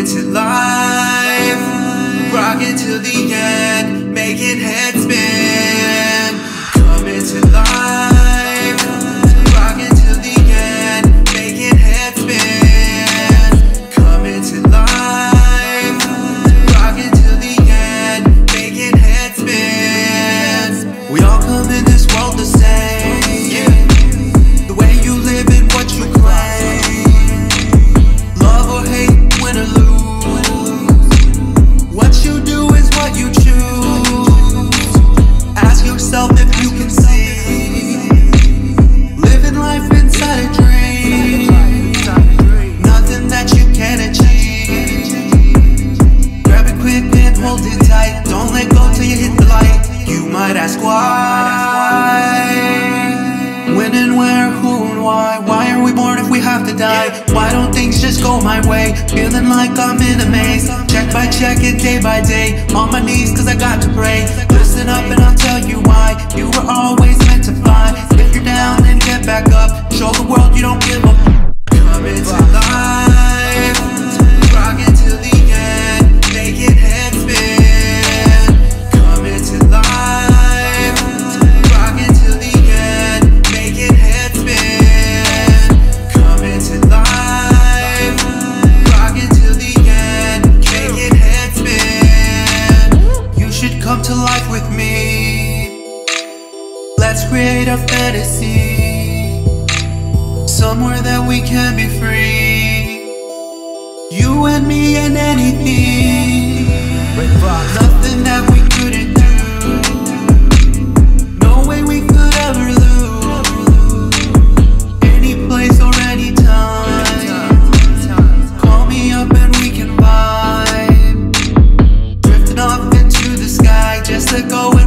Coming to life, rocking till the end, making heads spin. Coming to life, till the end, heads spin. Coming to life, the end, heads spin. We all come in this world the same. Ask why. When and where, who and why? Why are we born if we have to die? Why don't things just go my way? Feeling like I'm in a maze. Check by check and day by day. On my knees cause I got to pray. Listen Let's create a fantasy. Somewhere that we can be free. You and me and anything. Nothing that we couldn't do. No way we could ever lose. Any place or any time. Call me up and we can vibe. Drifting off into the sky just to go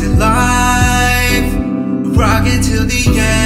to life, rock it till the end.